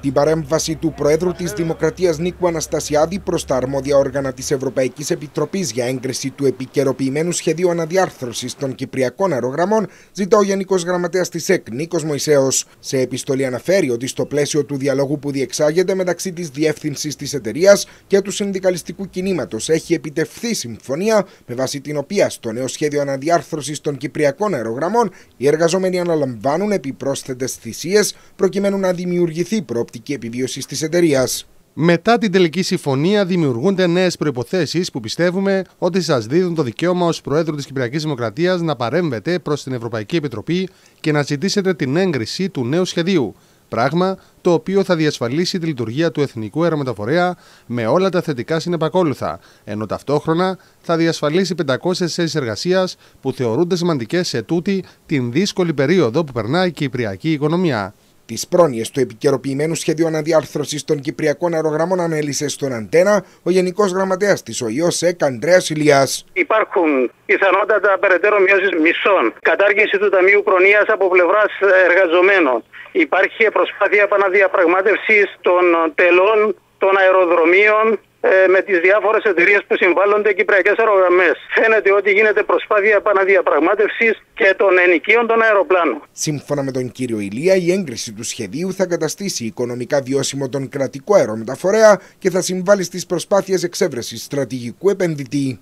την παρέμβαση του Προέδρου της Δημοκρατίας Νίκου Αναστασιάδη προς τα αρμόδια όργανα της Ευρωπαϊκής Επιτροπής για έγκριση του επικαιροποιημένου σχεδίου αναδιάρθρωσης των Κυπριακών αερογραμμών, ζητά ο Γενικός Γραμματέας της ΕΚ Νίκος Μωησέο. Σε επιστολή αναφέρει ότι στο πλαίσιο του διαλόγου που διεξάγεται μεταξύ της διεύθυνσης της εταιρείας και του συνδικαλιστικού κινήματος έχει επιτευχθεί συμφωνία με βάση την οποία στο νέο σχέδιο αναδιάρθρωσης των Κυπριακών αερογραμμών οι εργαζόμενοι αναλαμβάνουν επιπρόσθετες θυσίες προκειμένου να δημιουργηθεί προοπτική επιβίωση της εταιρείας. Μετά την τελική συμφωνία, δημιουργούνται νέες προποθέσει που πιστεύουμε ότι σας δίδουν το δικαίωμα ως Προέδρου της Κυπριακής Δημοκρατίας να παρέμβετε προς την Ευρωπαϊκή Επιτροπή και να ζητήσετε την έγκριση του νέου σχεδίου. Πράγμα το οποίο θα διασφαλίσει τη λειτουργία του Εθνικού Αερομεταφορέα με όλα τα θετικά συνεπακόλουθα, ενώ ταυτόχρονα θα διασφαλίσει 500 θέσεις εργασίας που θεωρούνται σημαντικές σε τούτη την δύσκολη περίοδο που περνάει η κυπριακή οικονομία. Τις πρόνοιες του επικαιροποιημένου σχεδίου αναδιάρθρωσης των Κυπριακών αερογραμμών ανέλησε στον Αντένα ο Γενικός Γραμματέας της ΟΗΟΣΕΚ, Ανδρέας Ηλιά. Υπάρχουν πιθανότατα περαιτέρω μειώσεις μισθών, κατάργηση του Ταμείου Προνοία από πλευράς εργαζομένων. Υπάρχει προσπάθεια επαναδιαπραγμάτευσης των τελών των αεροδρομίων ε, με τις διάφορες εταιρείες που συμβάλλονται κυπριακές αερογραμμές. Φαίνεται ότι γίνεται προσπάθεια επαναδιαπραγμάτευσης και των ενοικίων των αεροπλάνων. Σύμφωνα με τον κύριο Ηλία, η έγκριση του σχεδίου θα καταστήσει οικονομικά βιώσιμο τον κρατικό αερομεταφορέα και θα συμβάλλει στις προσπάθειες εξέβρεσης στρατηγικού επενδυτή.